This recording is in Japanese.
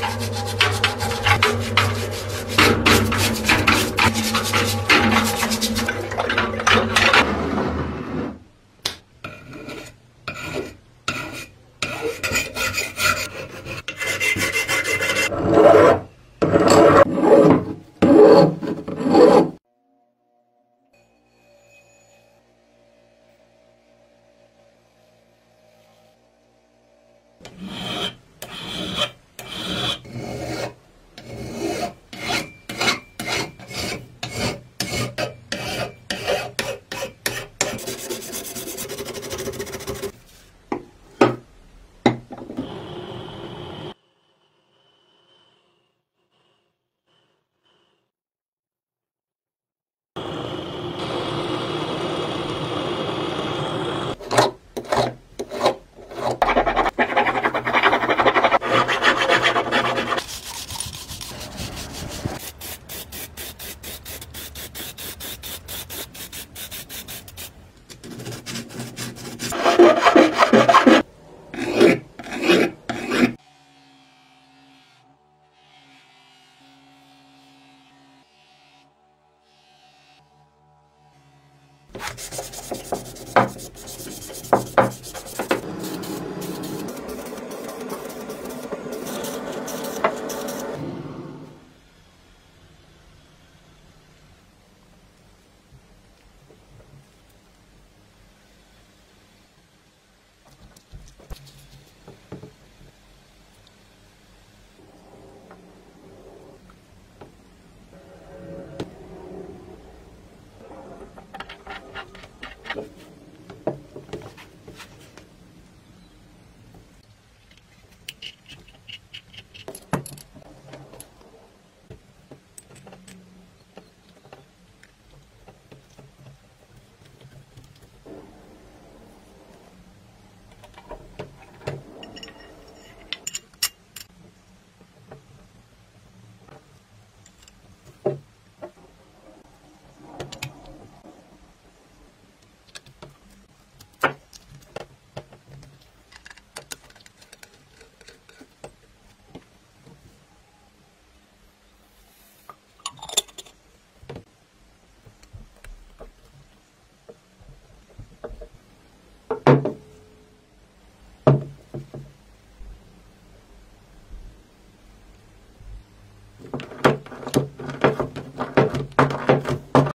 あっ!よいしょ。